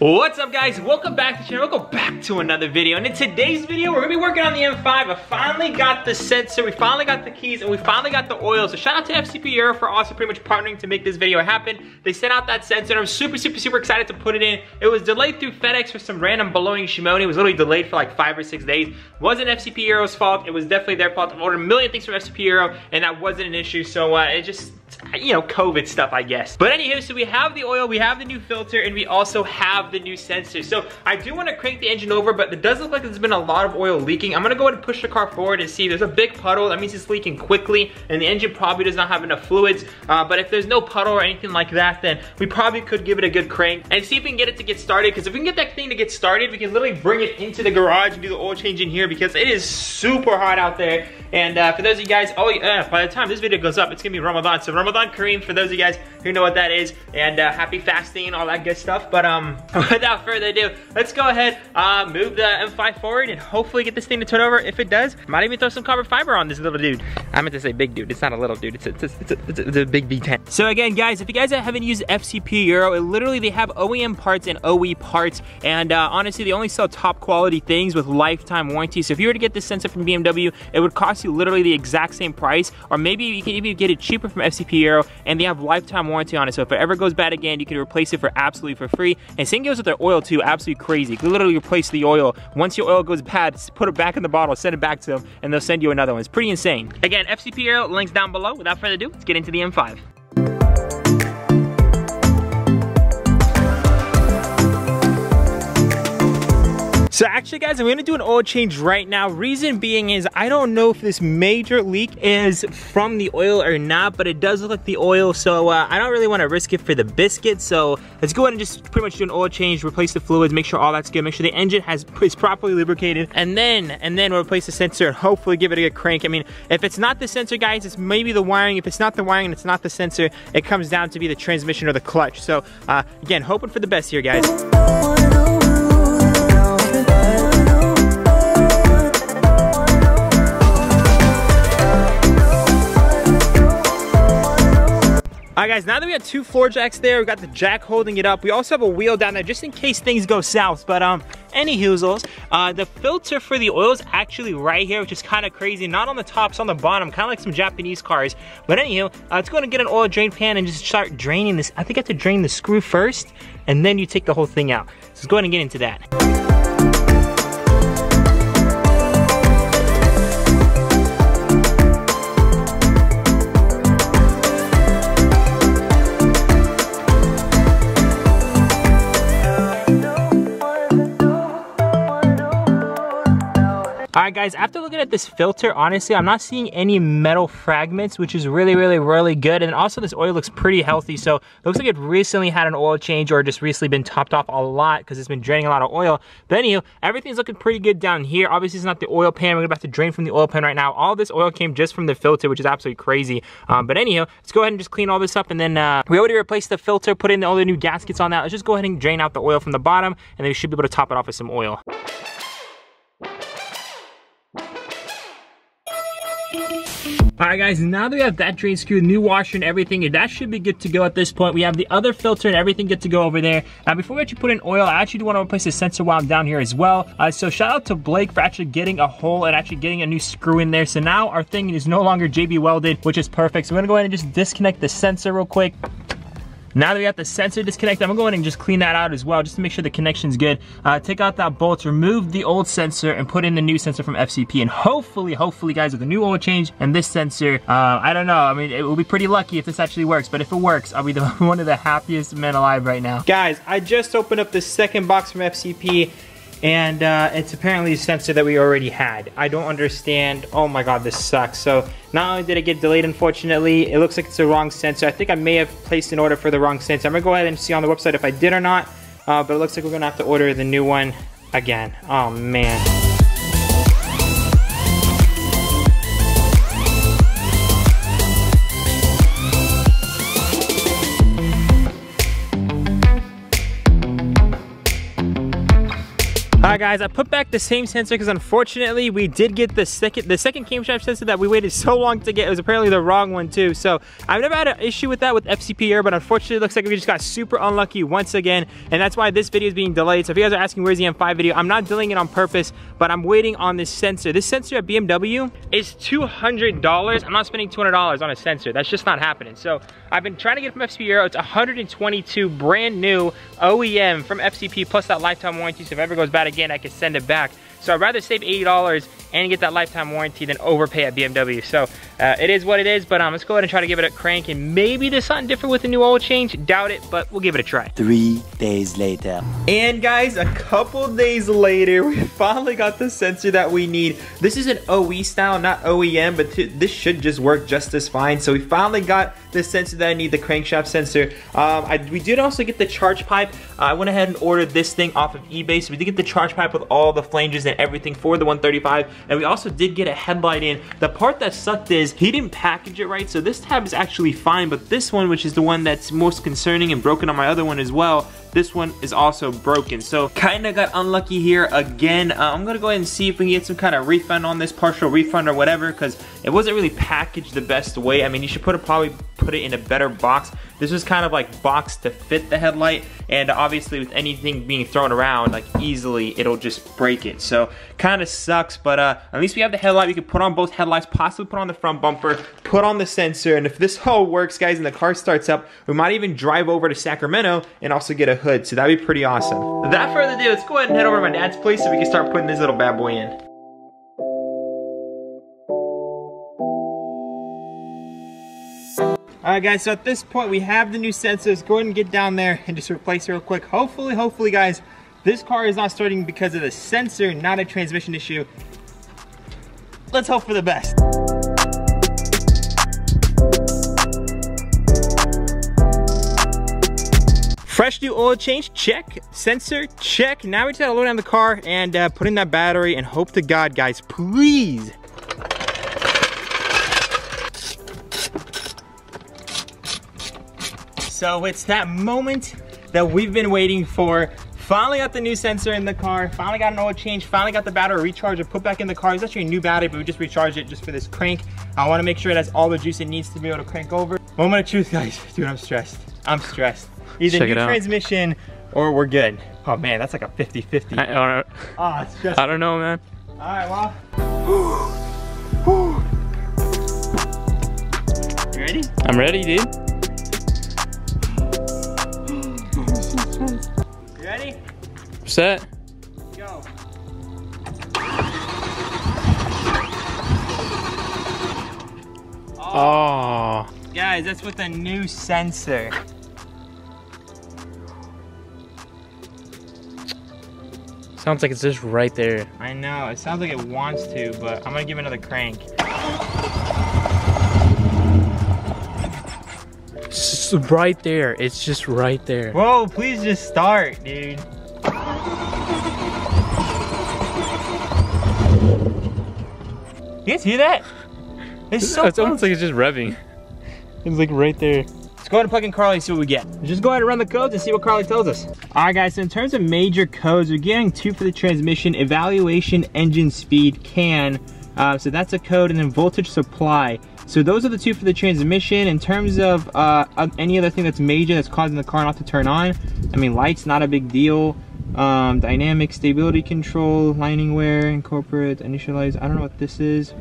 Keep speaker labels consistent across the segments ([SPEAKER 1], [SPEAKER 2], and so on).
[SPEAKER 1] What's up guys? Welcome back to the channel. Welcome back to another video. And in today's video, we're gonna be working on the M5. I finally got the sensor, we finally got the keys, and we finally got the oil. So shout out to FCP Euro for also pretty much partnering to make this video happen. They sent out that sensor and I'm super, super, super excited to put it in. It was delayed through FedEx for some random baloney Shimoni. It was literally delayed for like five or six days. It wasn't FCP Euro's fault. It was definitely their fault. I've ordered a million things from FCP Euro and that wasn't an issue. So uh, it just, you know, COVID stuff, I guess. But anywho, so we have the oil, we have the new filter, and we also have the new sensor. So I do want to crank the engine over, but it does look like there's been a lot of oil leaking. I'm gonna go ahead and push the car forward and see. There's a big puddle, that means it's leaking quickly, and the engine probably does not have enough fluids. Uh, but if there's no puddle or anything like that, then we probably could give it a good crank and see if we can get it to get started. Because if we can get that thing to get started, we can literally bring it into the garage and do the oil change in here because it is super hot out there. And uh, for those of you guys, oh yeah, by the time this video goes up, it's gonna be Ramadan. So Ramadan Kareem for those of you guys who know what that is. And uh, happy fasting and all that good stuff. But um, without further ado, let's go ahead, uh, move the M5 forward and hopefully get this thing to turn over. If it does, might even throw some carbon fiber on this little dude. I meant to say big dude. It's not a little dude. It's a, it's a, it's a, it's a, big V10. So again, guys, if you guys haven't used FCP Euro, it literally they have OEM parts and OE parts. And uh, honestly, they only sell top quality things with lifetime warranty. So if you were to get this sensor from BMW, it would cost you literally the exact same price. Or maybe you can even get it cheaper from FCP Euro and they have lifetime warranty on it. So if it ever goes bad again, you can replace it for absolutely for free. And same goes with their oil too, absolutely crazy. You literally replace the oil. Once your oil goes bad, put it back in the bottle, send it back to them, and they'll send you another one. It's pretty insane. Again, FCP Euro, links down below. Without further ado, let's get into the M5. So actually guys, I'm gonna do an oil change right now. Reason being is I don't know if this major leak is from the oil or not, but it does look like the oil. So uh, I don't really wanna risk it for the biscuit. So let's go ahead and just pretty much do an oil change, replace the fluids, make sure all that's good, make sure the engine has is properly lubricated. And then, and then we'll replace the sensor and hopefully give it a good crank. I mean, if it's not the sensor guys, it's maybe the wiring. If it's not the wiring and it's not the sensor, it comes down to be the transmission or the clutch. So uh, again, hoping for the best here guys. All right guys, now that we have two floor jacks there, we got the jack holding it up. We also have a wheel down there just in case things go south. But um, any hoozles, uh, the filter for the oil is actually right here, which is kind of crazy. Not on the top, it's on the bottom, kind of like some Japanese cars. But anywho, uh, let's go and get an oil drain pan and just start draining this. I think I have to drain the screw first, and then you take the whole thing out. So let's go ahead and get into that. Guys, after looking at this filter, honestly, I'm not seeing any metal fragments, which is really, really, really good. And also this oil looks pretty healthy. So looks like it recently had an oil change or just recently been topped off a lot because it's been draining a lot of oil. But anyway, everything's looking pretty good down here. Obviously, it's not the oil pan. We're about to drain from the oil pan right now. All this oil came just from the filter, which is absolutely crazy. Um, but anyhow, let's go ahead and just clean all this up. And then uh, we already replaced the filter, put in all the new gaskets on that. Let's just go ahead and drain out the oil from the bottom. And then we should be able to top it off with some oil. Alright guys, now that we have that drain screw, new washer and everything, that should be good to go at this point. We have the other filter and everything good to go over there. Now before we actually put in oil, I actually do want to replace the sensor while I'm down here as well. Uh, so shout out to Blake for actually getting a hole and actually getting a new screw in there. So now our thing is no longer JB welded, which is perfect. So we're gonna go ahead and just disconnect the sensor real quick. Now that we got the sensor disconnected, I'm gonna go ahead and just clean that out as well, just to make sure the connection's good. Uh, take out that bolt, remove the old sensor, and put in the new sensor from FCP. And hopefully, hopefully, guys, with the new oil change and this sensor, uh, I don't know, I mean, it will be pretty lucky if this actually works. But if it works, I'll be the, one of the happiest men alive right now. Guys, I just opened up the second box from FCP and uh, it's apparently a sensor that we already had. I don't understand. Oh my god, this sucks. So not only did it get delayed, unfortunately, it looks like it's the wrong sensor. I think I may have placed an order for the wrong sensor. I'm gonna go ahead and see on the website if I did or not, uh, but it looks like we're gonna have to order the new one again. Oh man. Guys, I put back the same sensor because unfortunately we did get the second the second camshaft sensor that we waited so long to get. It was apparently the wrong one too. So I've never had an issue with that with FCP Euro, but unfortunately it looks like we just got super unlucky once again. And that's why this video is being delayed. So if you guys are asking where's the M5 video, I'm not delaying it on purpose, but I'm waiting on this sensor. This sensor at BMW is $200. I'm not spending $200 on a sensor. That's just not happening. So I've been trying to get it from FCP Euro. It's 122 brand new OEM from FCP plus that lifetime warranty. So if it ever goes bad again, I can send it back. So I'd rather save $80 and get that lifetime warranty than overpay at BMW. So uh, it is what it is, but um, let's go ahead and try to give it a crank and maybe there's something different with the new oil change. Doubt it, but we'll give it a try.
[SPEAKER 2] Three days later.
[SPEAKER 1] And guys, a couple days later, we finally got the sensor that we need. This is an OE style, not OEM, but this should just work just as fine. So we finally got the sensor that I need, the crankshaft sensor. Um, I, we did also get the charge pipe. Uh, I went ahead and ordered this thing off of eBay. So we did get the charge pipe with all the flanges and everything for the 135. And we also did get a headlight in. The part that sucked is he didn't package it right. So this tab is actually fine, but this one, which is the one that's most concerning and broken on my other one as well, this one is also broken. So kind of got unlucky here again. Uh, I'm gonna go ahead and see if we can get some kind of refund on this, partial refund or whatever, because it wasn't really packaged the best way. I mean, you should put it probably put it in a better box. This was kind of like boxed to fit the headlight and obviously with anything being thrown around like easily it'll just break it. So kind of sucks but uh, at least we have the headlight. We can put on both headlights, possibly put on the front bumper, put on the sensor and if this all works guys and the car starts up we might even drive over to Sacramento and also get a hood so that'd be pretty awesome. Without further ado let's go ahead and head over to my dad's place so we can start putting this little bad boy in. Alright guys, so at this point we have the new sensors. Go ahead and get down there and just replace it real quick. Hopefully, hopefully guys, this car is not starting because of the sensor, not a transmission issue. Let's hope for the best. Fresh new oil change, check. Sensor, check. Now we just gotta load down the car and uh, put in that battery and hope to God, guys, please So it's that moment that we've been waiting for. Finally got the new sensor in the car, finally got an oil change, finally got the battery recharger put back in the car. It's actually a new battery, but we just recharged it just for this crank. I wanna make sure it has all the juice it needs to be able to crank over. Moment of truth, guys. Dude, I'm stressed. I'm stressed. Either Check new transmission or we're good. Oh man, that's like a 50-50. I, don't,
[SPEAKER 3] oh, ah, it's just... I don't know, man.
[SPEAKER 1] All right, well. you ready?
[SPEAKER 3] I'm ready, dude. ready Set. Go. Oh.
[SPEAKER 1] oh. Guys, that's with a new sensor.
[SPEAKER 3] Sounds like it's just right there.
[SPEAKER 1] I know, it sounds like it wants to, but I'm gonna give it another crank.
[SPEAKER 3] It's right there. It's just right there.
[SPEAKER 1] Whoa, please just start, dude. You guys hear that?
[SPEAKER 3] It's so It's close. almost like it's just revving. It's like right there.
[SPEAKER 1] Go ahead and plug in Carly and see what we get. just go ahead and run the codes and see what Carly tells us. All right guys, so in terms of major codes, we're getting two for the transmission, evaluation, engine speed, CAN. Uh, so that's a code and then voltage supply. So those are the two for the transmission. In terms of uh, any other thing that's major that's causing the car not to turn on, I mean, lights, not a big deal. Um, dynamic stability control, lining wear, incorporate, initialize. I don't know what this is.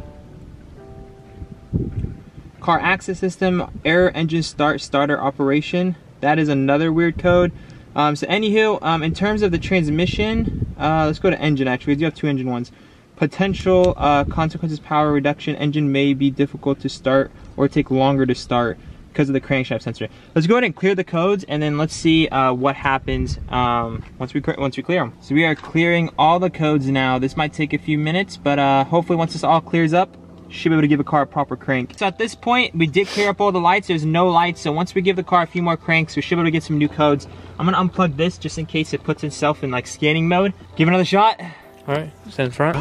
[SPEAKER 1] Car access system, error engine start starter operation. That is another weird code. Um, so anywho, um, in terms of the transmission, uh, let's go to engine actually. We do have two engine ones. Potential uh, consequences power reduction. Engine may be difficult to start or take longer to start because of the crankshaft sensor. Let's go ahead and clear the codes and then let's see uh, what happens um, once we once we clear them. So we are clearing all the codes now. This might take a few minutes, but uh, hopefully once this all clears up, should be able to give a car a proper crank. So at this point, we did clear up all the lights. There's no lights. So once we give the car a few more cranks, we should be able to get some new codes. I'm gonna unplug this just in case it puts itself in like scanning mode. Give another shot.
[SPEAKER 3] All right, stand in front.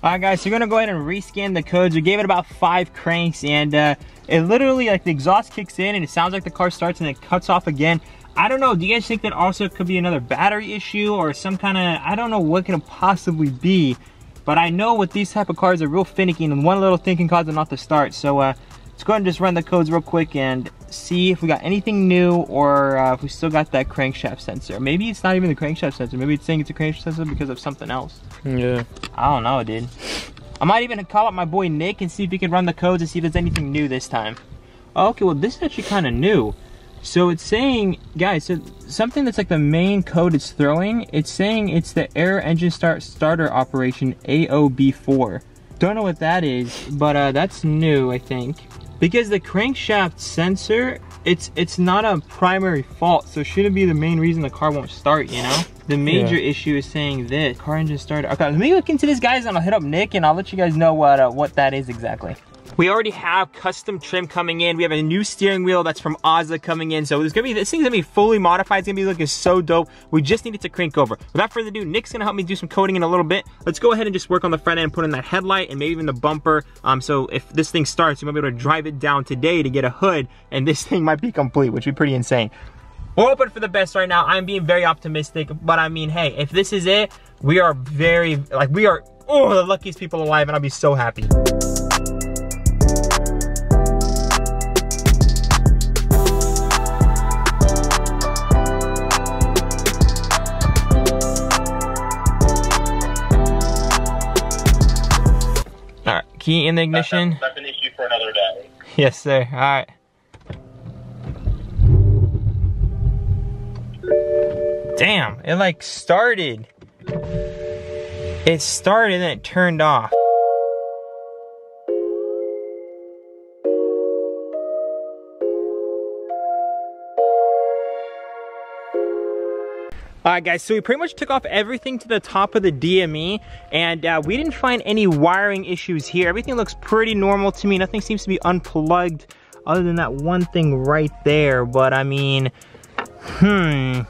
[SPEAKER 1] Alright guys, so you're gonna go ahead and rescan the codes. We gave it about five cranks and uh, it literally, like the exhaust kicks in and it sounds like the car starts and it cuts off again. I don't know, do you guys think that also could be another battery issue or some kind of, I don't know what can possibly be. But I know with these type of cars, they're real finicky and one little thing can cause them not to start. So uh, let's go ahead and just run the codes real quick and see if we got anything new or uh, if we still got that crankshaft sensor. Maybe it's not even the crankshaft sensor. Maybe it's saying it's a crankshaft sensor because of something else.
[SPEAKER 3] Yeah.
[SPEAKER 1] I don't know, dude. I might even call up my boy Nick and see if he can run the codes and see if there's anything new this time. Okay, well this is actually kind of new. So it's saying, guys, so something that's like the main code it's throwing, it's saying it's the air engine start starter operation AOB4. Don't know what that is, but uh, that's new, I think. Because the crankshaft sensor, it's it's not a primary fault, so shouldn't be the main reason the car won't start, you know? The major yeah. issue is saying this, car engine started Okay, let me look into this, guys, and I'll hit up Nick, and I'll let you guys know what uh, what that is exactly. We already have custom trim coming in. We have a new steering wheel that's from AZA coming in. So it's gonna be, this thing's gonna be fully modified. It's gonna be looking so dope. We just need it to crank over. Without further ado, Nick's gonna help me do some coding in a little bit. Let's go ahead and just work on the front end, put in that headlight and maybe even the bumper. Um, so if this thing starts, you might be able to drive it down today to get a hood and this thing might be complete, which would be pretty insane. We're hoping for the best right now. I'm being very optimistic, but I mean, hey, if this is it, we are very, like we are, oh, the luckiest people alive and I'll be so happy. Key in the ignition.
[SPEAKER 4] That's, that's an issue for another day.
[SPEAKER 1] Yes, sir. All right. Damn, it like started. It started and it turned off. Alright guys, so we pretty much took off everything to the top of the DME and uh, we didn't find any wiring issues here. Everything looks pretty normal to me. Nothing seems to be unplugged other than that one thing right there. But I mean, hmm,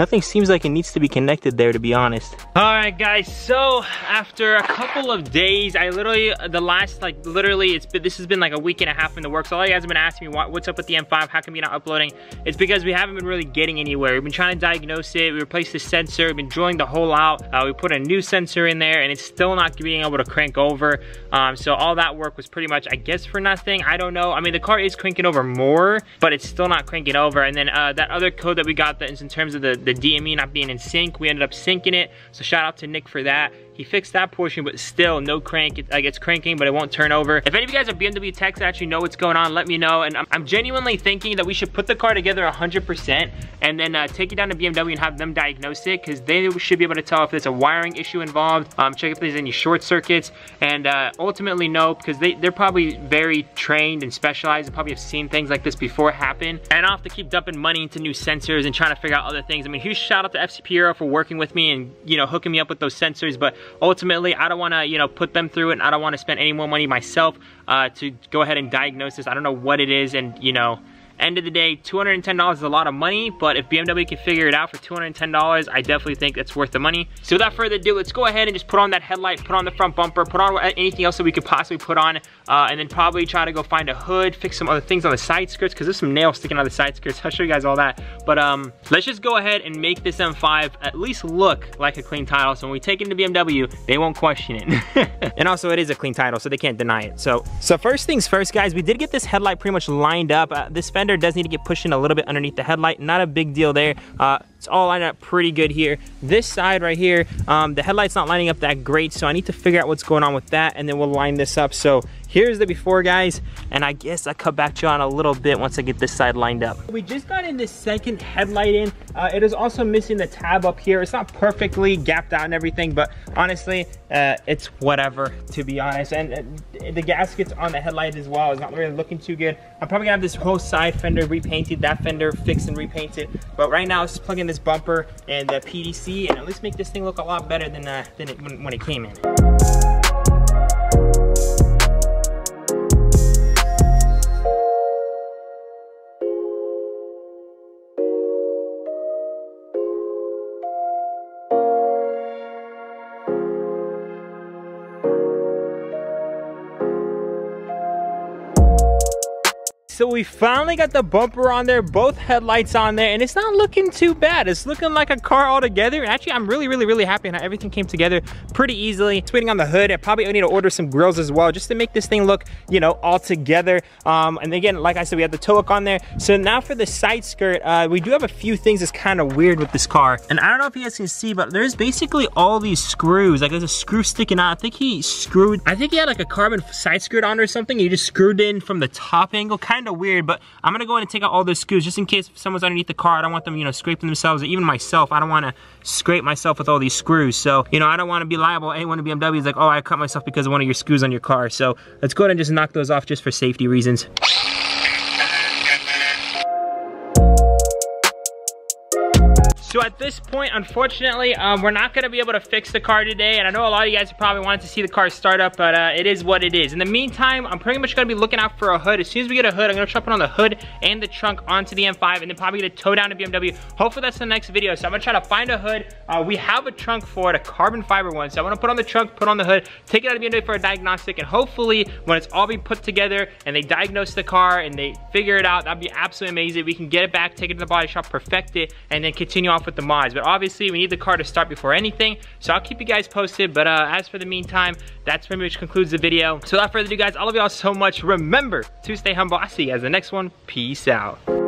[SPEAKER 1] Nothing seems like it needs to be connected there, to be honest. All right, guys, so after a couple of days, I literally, the last, like, literally, it's been, this has been like a week and a half in the works. So all you guys have been asking me, what, what's up with the M5? How come you're not uploading? It's because we haven't been really getting anywhere. We've been trying to diagnose it. We replaced the sensor. We've been drilling the hole out. Uh, we put a new sensor in there, and it's still not being able to crank over. Um, so all that work was pretty much, I guess, for nothing. I don't know. I mean, the car is cranking over more, but it's still not cranking over. And then uh, that other code that we got that is in terms of the, the the DME not being in sync. We ended up syncing it. So shout out to Nick for that. He fixed that portion, but still no crank. It, like it's cranking, but it won't turn over. If any of you guys are BMW techs that actually know what's going on, let me know. And I'm, I'm genuinely thinking that we should put the car together 100% and then uh, take it down to BMW and have them diagnose it because they should be able to tell if there's a wiring issue involved, um, check if there's any short circuits, and uh, ultimately no, because they, they're probably very trained and specialized and probably have seen things like this before happen. And I'll have to keep dumping money into new sensors and trying to figure out other things. I mean, huge shout out to FCP Euro for working with me and, you know, hooking me up with those sensors, but ultimately I don't want to you know put them through it. And I don't want to spend any more money myself uh, to go ahead and diagnose this. I don't know what it is and you know End of the day, $210 is a lot of money, but if BMW can figure it out for $210, I definitely think it's worth the money. So without further ado, let's go ahead and just put on that headlight, put on the front bumper, put on anything else that we could possibly put on, uh, and then probably try to go find a hood, fix some other things on the side skirts, because there's some nails sticking out of the side skirts. I'll show you guys all that. But um, let's just go ahead and make this M5 at least look like a clean title, so when we take it into BMW, they won't question it. and also, it is a clean title, so they can't deny it. So, so first things first, guys, we did get this headlight pretty much lined up. Uh, this fender does need to get pushed in a little bit underneath the headlight. Not a big deal there. Uh, it's all lined up pretty good here. This side right here, um, the headlight's not lining up that great, so I need to figure out what's going on with that, and then we'll line this up. So here's the before, guys, and I guess I'll cut back to you on a little bit once I get this side lined up. We just got in this second headlight in. Uh, it is also missing the tab up here. It's not perfectly gapped out and everything, but honestly, uh, it's whatever, to be honest. And uh, the gaskets on the headlight as well is not really looking too good. I'm probably gonna have this whole side fender repainted, that fender fixed and repainted. But right now, it's just plugging this bumper and the PDC and at least make this thing look a lot better than, uh, than it, when it came in. We finally got the bumper on there, both headlights on there, and it's not looking too bad. It's looking like a car altogether. Actually, I'm really, really, really happy how everything came together pretty easily. Just waiting on the hood. I probably need to order some grills as well, just to make this thing look, you know, all together. Um, and again, like I said, we have the toe hook on there. So now for the side skirt, uh, we do have a few things that's kind of weird with this car. And I don't know if you guys can see, but there's basically all these screws. Like there's a screw sticking out. I think he screwed, I think he had like a carbon side skirt on or something. He just screwed in from the top angle. Kind of weird, but I'm gonna go in and take out all those screws just in case someone's underneath the car. I don't want them, you know, scraping themselves, or even myself. I don't wanna scrape myself with all these screws. So, you know, I don't wanna be liable. Anyone in BMW is like, oh, I cut myself because of one of your screws on your car. So let's go ahead and just knock those off just for safety reasons. So at this point, unfortunately, um, we're not gonna be able to fix the car today. And I know a lot of you guys probably wanted to see the car start up, but uh, it is what it is. In the meantime, I'm pretty much gonna be looking out for a hood. As soon as we get a hood, I'm gonna try put on the hood and the trunk onto the M5 and then probably get a tow down to BMW. Hopefully that's the next video. So I'm gonna try to find a hood. Uh, we have a trunk for it, a carbon fiber one. So I'm gonna put on the trunk, put on the hood, take it out of BMW for a diagnostic, and hopefully when it's all been put together and they diagnose the car and they figure it out, that'd be absolutely amazing. We can get it back, take it to the body shop, perfect it, and then continue off with the mods. But obviously we need the car to start before anything. So I'll keep you guys posted. But uh, as for the meantime, that's pretty much concludes the video. So without further ado guys, I love y'all so much. Remember to stay humble. I'll see you guys in the next one. Peace out.